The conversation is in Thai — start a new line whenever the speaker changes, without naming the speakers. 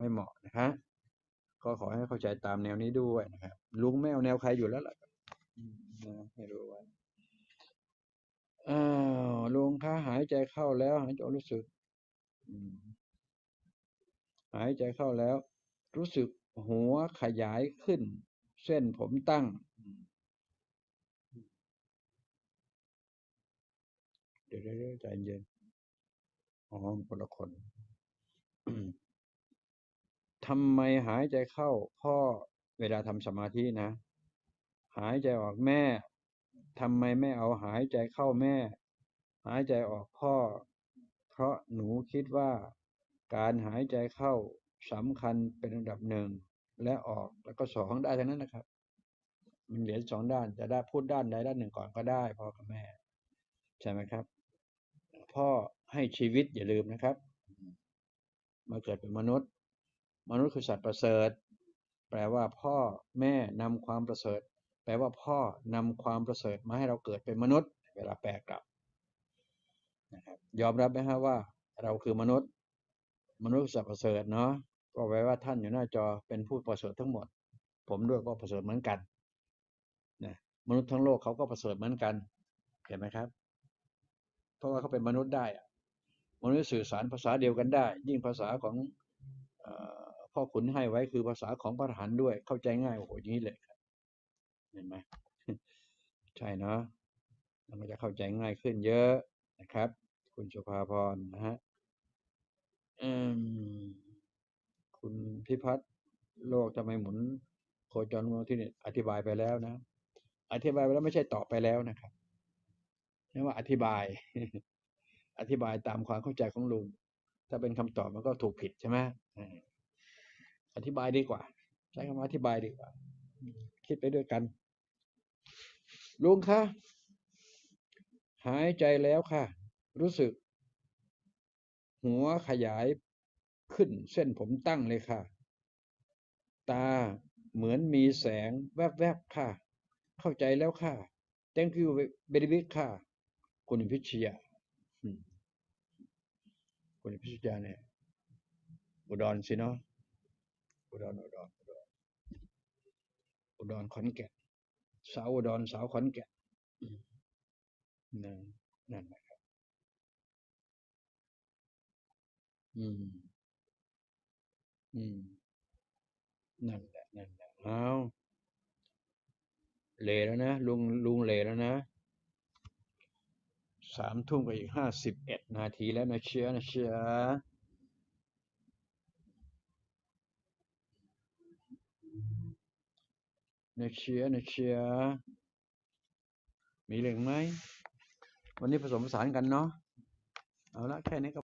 ไม่เหมาะนะฮะก็ขอให้เข้าใจตามแนวนี้ด้วยนะครับลุงไม่เอาแนวใครอยู่แล้วล่ะอืมนะให้รู้ไว้อ้าวลุงคะหายใจเข้าแล้วหายใจรู้สึกหายใจเข้าแล้ว รู้สึกหัวขยายขึ้น เส้นผมตั้งดูด้วเดี๋ยวใจเย็นอ๋อคนละคน ทำไมหายใจเข้าพ่อเวลาทำสมาธินะ หายใจออกแม่ทำไมไม่เอาหายใจเข้าแม่ หายใจออกพ่อ เพราะหนูคิดว่าการหายใจเข้าสำคัญเป็นอันดับหนึ่งและออกแล้วก็สองได้ทั้งนั้นนะครับ มันเหลือสองด้านจะได้พูดด้านใดด้านหนึ่งก่อนก็ได้พ่อกับแม่ ใช่ไหมครับ พ่อให้ชีวิตอย่าลืมนะครับ มาเกิดเป็นมนุษย์ มนุษย์คือสัตว์ประเสริฐ แปลว่าพ่อแม่นำความประเสริฐ แปลว่าพ่อนำความประเสริฐมาให้เราเกิดเป็นมนุษย์ เวลาแปลกลับนะครับยอมรับไหมฮะว่า เราคือมนุษย์ มนุษย์คือสัตว์ประเสริฐเนาะก็แปลว่าท่านอยู่หน้าจอเป็นผู้ประเสริฐทั้งหมด ผมด้วยก็ประเสริฐเหมือนกันนะมนุษย์ทั้งโลกเขาก็ประเสริฐเหมือนกัน เห็นไหมครับ เพราะว่าเขาเป็นมนุษย์ได้อะมนุษย์สื่อสารภาษาเดียวกันได้ ยิ่งภาษาของเออ พ่อขุนให้ไว้คือภาษาของพระทหารด้วย เข้าใจง่ายโอ้โหอย่างนี้เลยครับเห็นไหมใช่เนาะมันจะเข้าใจง่ายขึ้นเยอะนะครับ คุณสุภาพรนะฮะคุณพิพัฒน์โลกทำไมหมุน โคจรมาที่นี่อธิบายไปแล้วนะ อธิบายไปแล้วไม่ใช่ตอบไปแล้วนะครับเรียกว่าอธิบาย อธิบายตามความเข้าใจของลุง ถ้าเป็นคำตอบมันก็ถูกผิดใช่ไหม อธิบายดีกว่าใช้คำว่าอธิบายดีกว่า คิดไปด้วยกัน ลุงคะหายใจแล้วค่ะ รู้สึก หัวขยายขึ้นเส้นผมตั้งเลยค่ะ ตาเหมือนมีแสงแวบๆค่ะ เข้าใจแล้วค่ะ thank you very much ค่ะ คุณพิชยาคุณพิชยาเนี่ยอุดรสิเนาะ อุดรอุดรอุดรอุดรขอนแก่นสาวอุดรสาวขอนแก่นนั่นนั่นนะครับอืม อืม นั่นแหละนั่นแหละเอาเลแล้วนะลุงลุงเลแล้วนะสามทุ่มกับอีกห้าสิบเอ็ดนาทีแล้วนะเชียร์นะเชีย นะเชียร์นะเชียมีเรื่องไหม วันนี้ผสมผสานกันเนาะ เอาละแค่นี้ก็